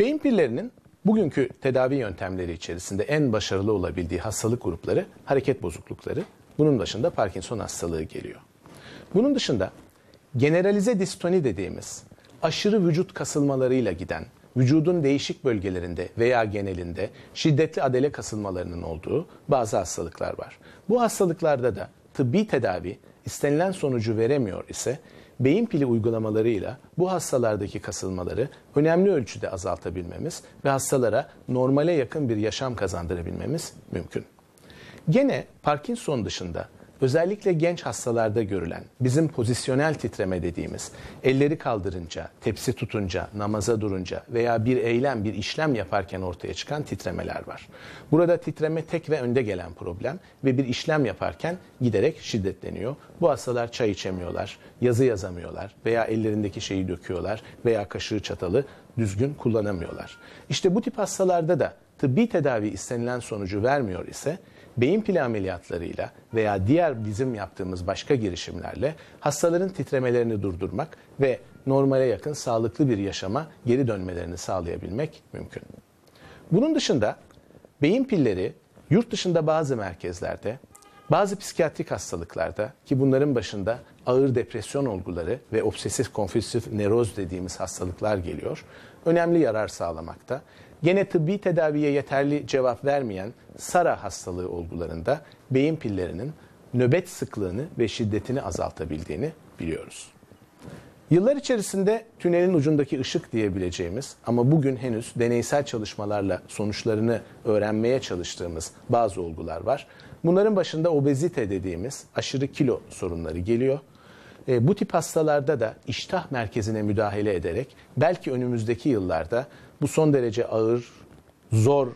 Beyin pillerinin bugünkü tedavi yöntemleri içerisinde en başarılı olabildiği hastalık grupları hareket bozuklukları. Bunun dışında Parkinson hastalığı geliyor. Bunun dışında generalize distoni dediğimiz aşırı vücut kasılmalarıyla giden, vücudun değişik bölgelerinde veya genelinde şiddetli adele kasılmalarının olduğu bazı hastalıklar var. Bu hastalıklarda da tıbbi tedavi istenilen sonucu veremiyor ise beyin pili uygulamalarıyla bu hastalardaki kasılmaları önemli ölçüde azaltabilmemiz ve hastalara normale yakın bir yaşam kazandırabilmemiz mümkün. Gene Parkinson dışında özellikle genç hastalarda görülen bizim pozisyonel titreme dediğimiz elleri kaldırınca, tepsi tutunca, namaza durunca veya bir eylem, bir işlem yaparken ortaya çıkan titremeler var. Burada titreme tek ve önde gelen problem ve bir işlem yaparken giderek şiddetleniyor. Bu hastalar çay içemiyorlar, yazı yazamıyorlar veya ellerindeki şeyi döküyorlar veya kaşığı çatalı düzgün kullanamıyorlar. İşte bu tip hastalarda da tıbbi tedavi istenilen sonucu vermiyor ise beyin pili ameliyatlarıyla veya diğer bizim yaptığımız başka girişimlerle hastaların titremelerini durdurmak ve normale yakın sağlıklı bir yaşama geri dönmelerini sağlayabilmek mümkün. Bunun dışında beyin pilleri yurt dışında bazı merkezlerde, bazı psikiyatrik hastalıklarda ki bunların başında ağır depresyon olguları ve obsesif kompulsif neroz dediğimiz hastalıklar geliyor. Önemli yarar sağlamakta. Gene tıbbi tedaviye yeterli cevap vermeyen SARA hastalığı olgularında beyin pillerinin nöbet sıklığını ve şiddetini azaltabildiğini biliyoruz. Yıllar içerisinde tünelin ucundaki ışık diyebileceğimiz ama bugün henüz deneysel çalışmalarla sonuçlarını öğrenmeye çalıştığımız bazı olgular var. Bunların başında obezite dediğimiz aşırı kilo sorunları geliyor. E, bu tip hastalarda da iştah merkezine müdahale ederek belki önümüzdeki yıllarda bu son derece ağır, zor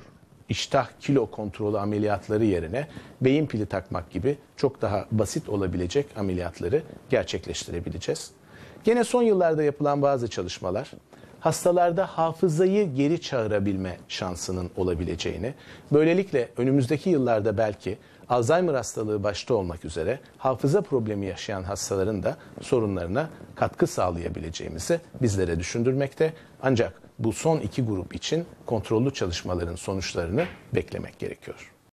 iştah kilo kontrolü ameliyatları yerine beyin pili takmak gibi çok daha basit olabilecek ameliyatları gerçekleştirebileceğiz. Gene son yıllarda yapılan bazı çalışmalar hastalarda hafızayı geri çağırabilme şansının olabileceğini, böylelikle önümüzdeki yıllarda belki Alzheimer hastalığı başta olmak üzere hafıza problemi yaşayan hastaların da sorunlarına katkı sağlayabileceğimizi bizlere düşündürmekte. Ancak bu son iki grup için kontrollü çalışmaların sonuçlarını beklemek gerekiyor.